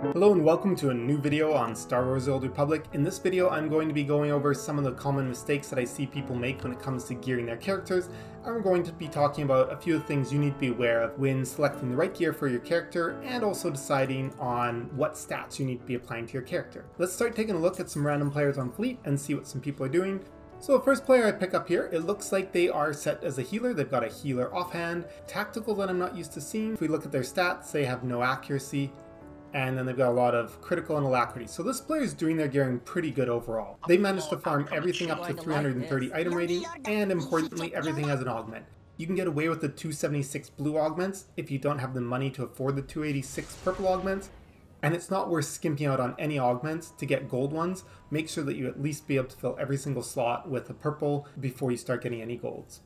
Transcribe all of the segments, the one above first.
Hello and welcome to a new video on Star Wars Old Republic. In this video I'm going to be going over some of the common mistakes that I see people make when it comes to gearing their characters, we're going to be talking about a few things you need to be aware of when selecting the right gear for your character, and also deciding on what stats you need to be applying to your character. Let's start taking a look at some random players on Fleet and see what some people are doing. So the first player I pick up here, it looks like they are set as a healer. They've got a healer offhand. Tactical that I'm not used to seeing. If we look at their stats, they have no accuracy, and then they've got a lot of critical and alacrity. So this player is doing their gearing pretty good overall. They managed to farm everything up to 330 item rating, and importantly, everything has an augment. You can get away with the 276 blue augments if you don't have the money to afford the 286 purple augments, and it's not worth skimping out on any augments to get gold ones. Make sure that you at least be able to fill every single slot with a purple before you start getting any golds.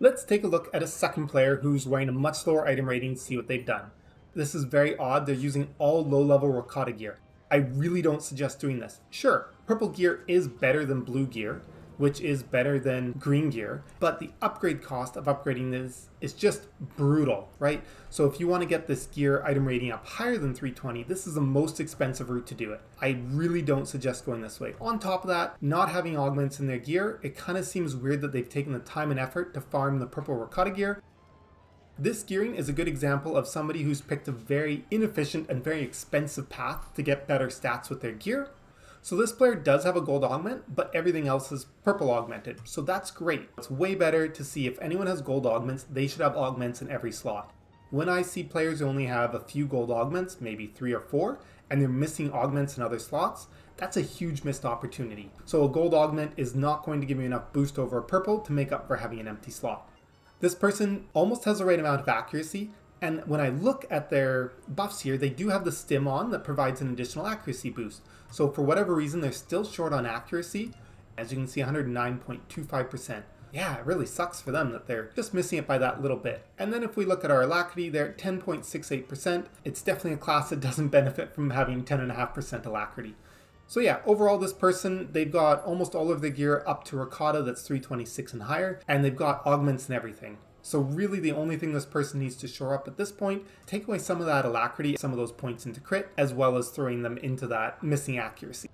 Let's take a look at a second player who's wearing a much lower item rating see what they've done. This is very odd, they're using all low-level Rakata gear. I really don't suggest doing this. Sure, purple gear is better than blue gear, which is better than green gear, but the upgrade cost of upgrading this is just brutal, right? So if you want to get this gear item rating up higher than 320, this is the most expensive route to do it. I really don't suggest going this way. On top of that, not having augments in their gear, it kind of seems weird that they've taken the time and effort to farm the purple Rakata gear this gearing is a good example of somebody who's picked a very inefficient and very expensive path to get better stats with their gear. So this player does have a gold augment, but everything else is purple augmented. So that's great. It's way better to see if anyone has gold augments, they should have augments in every slot. When I see players who only have a few gold augments, maybe three or four, and they're missing augments in other slots, that's a huge missed opportunity. So a gold augment is not going to give you enough boost over a purple to make up for having an empty slot. This person almost has the right amount of accuracy, and when I look at their buffs here, they do have the stim on that provides an additional accuracy boost. So for whatever reason, they're still short on accuracy. As you can see, 109.25%. Yeah, it really sucks for them that they're just missing it by that little bit. And then if we look at our alacrity, they're at 10.68%. It's definitely a class that doesn't benefit from having 10.5% alacrity. So yeah, overall this person, they've got almost all of the gear up to Rakata that's 326 and higher, and they've got augments and everything. So really the only thing this person needs to shore up at this point, take away some of that alacrity, some of those points into crit, as well as throwing them into that missing accuracy.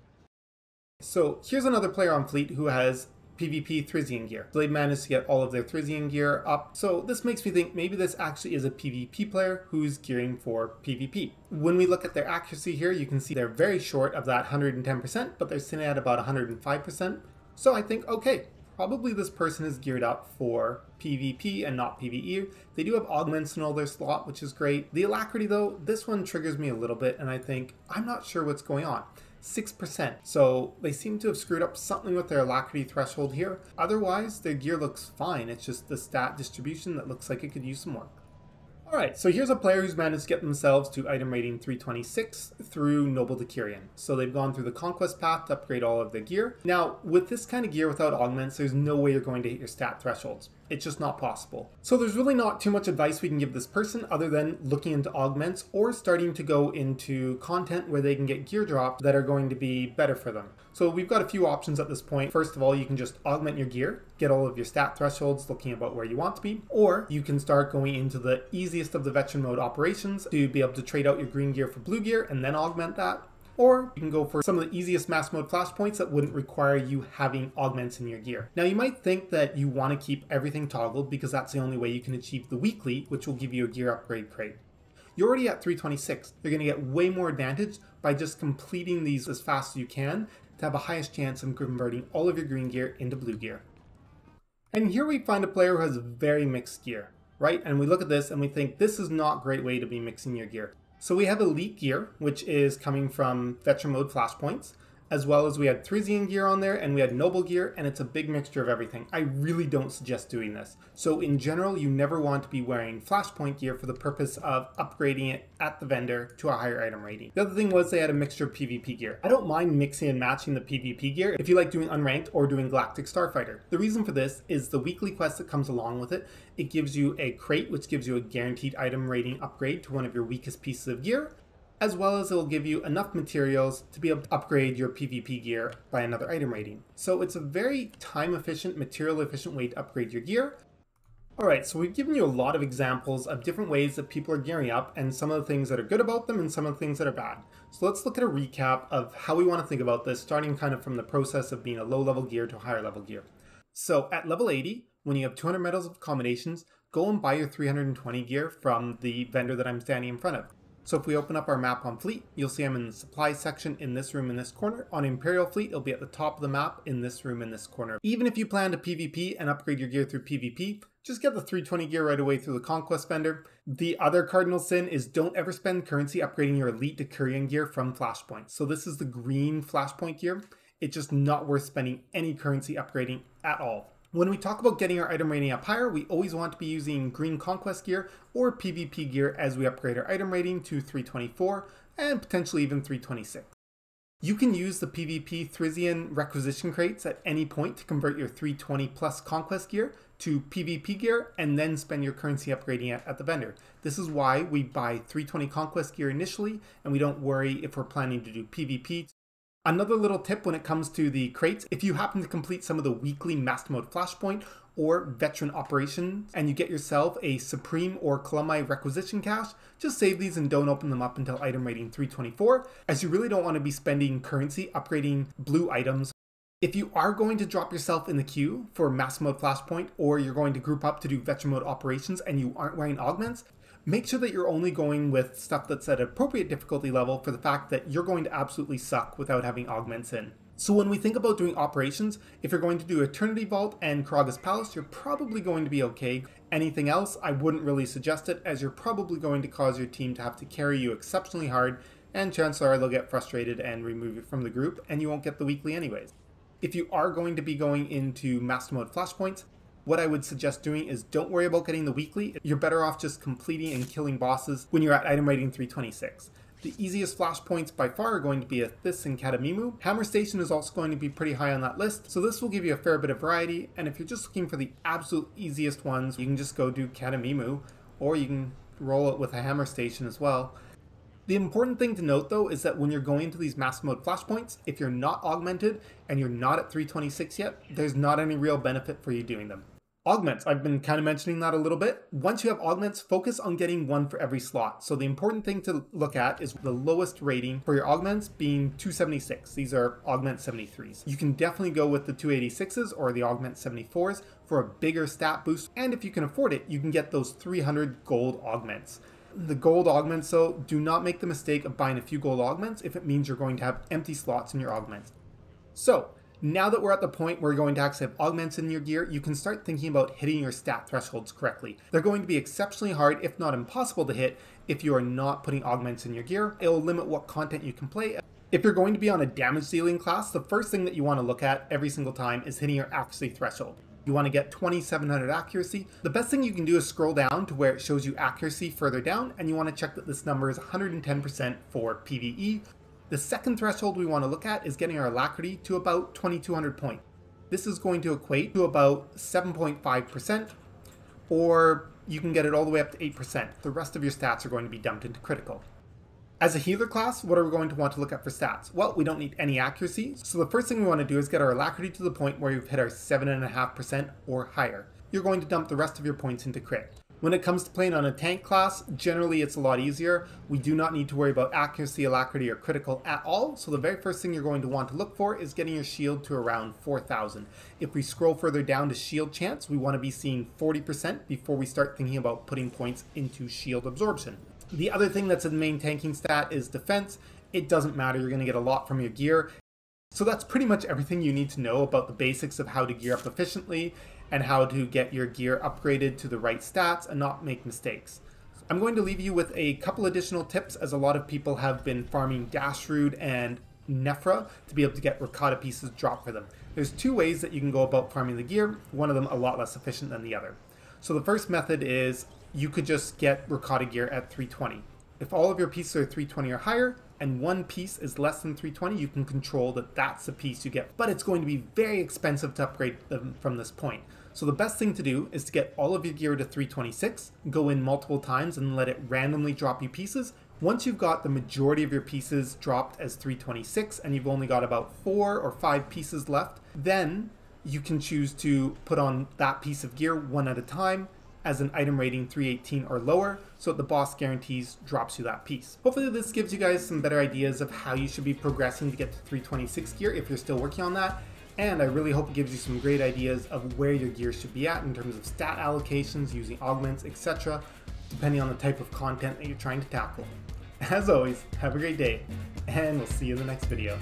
So here's another player on Fleet who has PvP Thrizian gear. So they managed to get all of their Thrizian gear up. So this makes me think maybe this actually is a PvP player who's gearing for PvP. When we look at their accuracy here, you can see they're very short of that 110%, but they're sitting at about 105%. So I think, okay, probably this person is geared up for PvP and not PvE. They do have augments in all their slot, which is great. The alacrity though, this one triggers me a little bit and I think, I'm not sure what's going on. 6%. So they seem to have screwed up something with their alacrity threshold here. Otherwise, their gear looks fine. It's just the stat distribution that looks like it could use some work. Alright, so here's a player who's managed to get themselves to item rating 326 through Noble Decurion. So they've gone through the Conquest path to upgrade all of their gear. Now, with this kind of gear without augments, there's no way you're going to hit your stat thresholds. It's just not possible. So there's really not too much advice we can give this person other than looking into augments or starting to go into content where they can get gear drops that are going to be better for them. So we've got a few options at this point. First of all, you can just augment your gear, get all of your stat thresholds looking about where you want to be, or you can start going into the easiest of the veteran mode operations to be able to trade out your green gear for blue gear and then augment that. Or you can go for some of the easiest mass mode flashpoints that wouldn't require you having augments in your gear. Now you might think that you want to keep everything toggled because that's the only way you can achieve the weekly, which will give you a gear upgrade crate. You're already at 326. You're going to get way more advantage by just completing these as fast as you can to have a highest chance of converting all of your green gear into blue gear. And here we find a player who has very mixed gear, right? And we look at this and we think this is not a great way to be mixing your gear. So we have Elite Gear, which is coming from Veteran Mode Flashpoints as well as we had Thrizian gear on there and we had Noble gear, and it's a big mixture of everything. I really don't suggest doing this. So in general, you never want to be wearing Flashpoint gear for the purpose of upgrading it at the vendor to a higher item rating. The other thing was they had a mixture of PvP gear. I don't mind mixing and matching the PvP gear if you like doing unranked or doing Galactic Starfighter. The reason for this is the weekly quest that comes along with it. It gives you a crate, which gives you a guaranteed item rating upgrade to one of your weakest pieces of gear, as well as it will give you enough materials to be able to upgrade your PvP gear by another item rating. So it's a very time efficient, material efficient way to upgrade your gear. Alright, so we've given you a lot of examples of different ways that people are gearing up and some of the things that are good about them and some of the things that are bad. So let's look at a recap of how we want to think about this, starting kind of from the process of being a low level gear to a higher level gear. So at level 80, when you have 200 medals of accommodations, go and buy your 320 gear from the vendor that I'm standing in front of. So if we open up our map on Fleet, you'll see I'm in the supply section in this room in this corner. On Imperial Fleet, it'll be at the top of the map in this room in this corner. Even if you plan to PvP and upgrade your gear through PvP, just get the 320 gear right away through the Conquest vendor. The other cardinal sin is don't ever spend currency upgrading your Elite Decurion gear from Flashpoint. So this is the green Flashpoint gear. It's just not worth spending any currency upgrading at all. When we talk about getting our item rating up higher, we always want to be using green conquest gear or PvP gear as we upgrade our item rating to 324 and potentially even 326. You can use the PvP Thrizian requisition crates at any point to convert your 320 plus conquest gear to PvP gear and then spend your currency upgrading it at the vendor. This is why we buy 320 conquest gear initially and we don't worry if we're planning to do PvP Another little tip when it comes to the crates, if you happen to complete some of the weekly Master Mode Flashpoint or Veteran Operations and you get yourself a Supreme or Kalumi Requisition Cache, just save these and don't open them up until item rating 324, as you really don't want to be spending currency upgrading blue items. If you are going to drop yourself in the queue for Master Mode Flashpoint, or you're going to group up to do Veteran Mode operations and you aren't wearing augments, make sure that you're only going with stuff that's at appropriate difficulty level for the fact that you're going to absolutely suck without having augments in. So when we think about doing operations, if you're going to do Eternity Vault and Karagga's Palace, you're probably going to be okay. Anything else, I wouldn't really suggest it, as you're probably going to cause your team to have to carry you exceptionally hard, and chances are they'll get frustrated and remove you from the group, and you won't get the weekly anyways. If you are going to be going into Master Mode Flashpoints, what I would suggest doing is don't worry about getting the weekly. You're better off just completing and killing bosses when you're at item rating 326. The easiest flashpoints by far are going to be Athiss and Cademimu. Hammer Station is also going to be pretty high on that list, so this will give you a fair bit of variety, and if you're just looking for the absolute easiest ones, you can just go do Cademimu, or you can roll it with a Hammer Station as well. The important thing to note though is that when you're going to these mass mode flashpoints, if you're not augmented and you're not at 326 yet, there's not any real benefit for you doing them. Augments, I've been kind of mentioning that a little bit. Once you have augments, focus on getting one for every slot. So the important thing to look at is the lowest rating for your augments being 276. These are augment 73s. You can definitely go with the 286s or the augment 74s for a bigger stat boost. And if you can afford it, you can get those 300 gold augments. The gold augments, though, do not make the mistake of buying a few gold augments if it means you're going to have empty slots in your augments. So, now that we're at the point where you're going to actually have augments in your gear, you can start thinking about hitting your stat thresholds correctly. They're going to be exceptionally hard, if not impossible to hit, if you are not putting augments in your gear. It'll limit what content you can play. If you're going to be on a damage dealing class, the first thing that you want to look at every single time is hitting your accuracy threshold. You want to get 2700 accuracy. The best thing you can do is scroll down to where it shows you accuracy further down, and you want to check that this number is 110% for PvE, the second threshold we want to look at is getting our alacrity to about 2200 points. This is going to equate to about 7.5%, or you can get it all the way up to 8%. The rest of your stats are going to be dumped into critical. As a healer class, what are we going to want to look at for stats? Well, we don't need any accuracy, so the first thing we want to do is get our alacrity to the point where we've hit our 7.5% or higher. You're going to dump the rest of your points into crit. When it comes to playing on a tank class, generally it's a lot easier. We do not need to worry about accuracy, alacrity, or critical at all. So the very first thing you're going to want to look for is getting your shield to around 4,000. If we scroll further down to shield chance, we want to be seeing 40% before we start thinking about putting points into shield absorption. The other thing that's a main tanking stat is defense. It doesn't matter, you're going to get a lot from your gear. So that's pretty much everything you need to know about the basics of how to gear up efficiently and how to get your gear upgraded to the right stats and not make mistakes. I'm going to leave you with a couple additional tips as a lot of people have been farming Dash'roode and Nefra to be able to get Rakata pieces dropped for them. There's two ways that you can go about farming the gear, one of them a lot less efficient than the other. So the first method is you could just get Rakata gear at 320. If all of your pieces are 320 or higher, and one piece is less than 320, you can control that that's the piece you get. But it's going to be very expensive to upgrade them from this point. So the best thing to do is to get all of your gear to 326, go in multiple times and let it randomly drop you pieces. Once you've got the majority of your pieces dropped as 326 and you've only got about four or five pieces left, then you can choose to put on that piece of gear one at a time as an item rating 318 or lower, so the boss guarantees drops you that piece. Hopefully this gives you guys some better ideas of how you should be progressing to get to 326 gear if you're still working on that, and I really hope it gives you some great ideas of where your gear should be at in terms of stat allocations, using augments, etc., depending on the type of content that you're trying to tackle. As always, have a great day, and we'll see you in the next video.